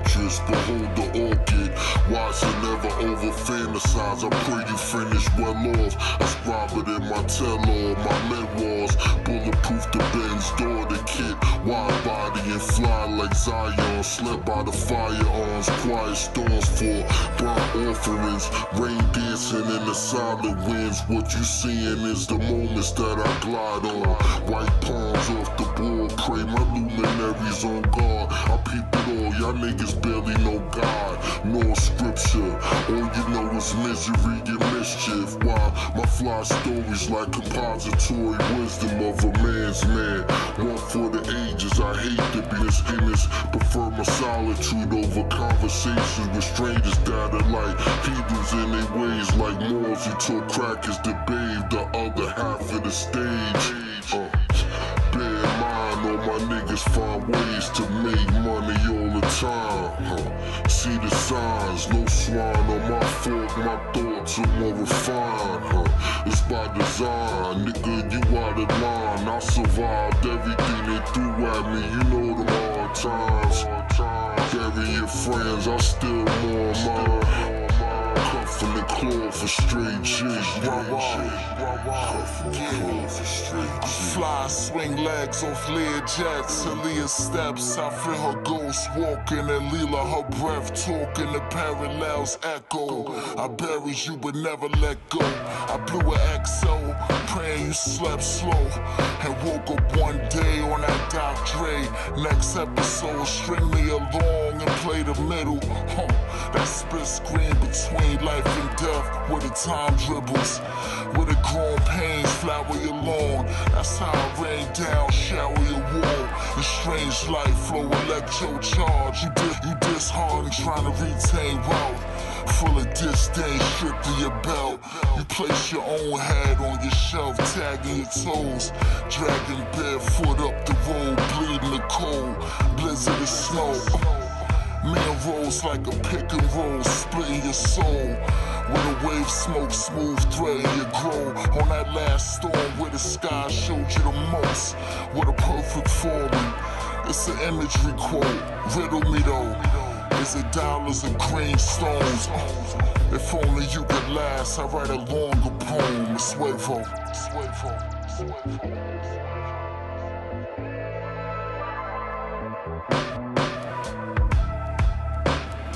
fortress. Behold the orchid, wise and never over fantasize. I pray you finish well off. I scribe it in my tell all, my memoirs. Bulletproof the Benz door, the kit. Wide body and fly like Zion. Slept by the firearms, quiet storms for burnt offerings. Rain dancing in the silent winds. What you seeing is the moments that I glide on. White palms off the board, pray my luminaries on guard. I peep it y'all niggas barely know God, nor scripture. All you know is misery and mischief. Why my fly stories like compository wisdom of a man's man. One for the ages, I hate to be as famous. Prefer my solitude over conversations with strangers that are like heathens in their ways, like Moors who took crackers to bathe the other half of the stage. Uh. All my niggas find ways to make money all the time. Huh. See the signs, no swine on my fork, my thoughts are more refined. Huh. It's by design, nigga, you out of line. I survived everything they threw at me, you know them hard times. Bury your friends, I still more mine. Claw for straight G. G. Fly, swing legs off lead jets. Aaliyah steps, I feel her ghost walking. And Leela, her breath talking. The parallels echo. I buried you but never let go. I blew an XO, praying you slept slow. And woke up one day on that Doc Dre. Next episode, string me along and play the middle. Huh. That split screen between life and death, where the time dribbles. Where the grown pains flower your lawn. That's how I rain down, shower your wall. In strange life, flow electro charge. You you disheartened, trying to retain wealth. Full of disdain, strictly your belt. You place your own head on your shelf, tagging your toes. Dragging barefoot up the road, bleeding the cold. Rolls like a pick and roll, splitting your soul. With a wave smoke, smooth thread you grow. On that last storm where the sky showed you the most. What a perfect forming. It's an imagery quote. Riddle me though. Is it dollars and green stones? Uh, if only you could last, I write a longer poem. Suevo. Suevo. Suevo.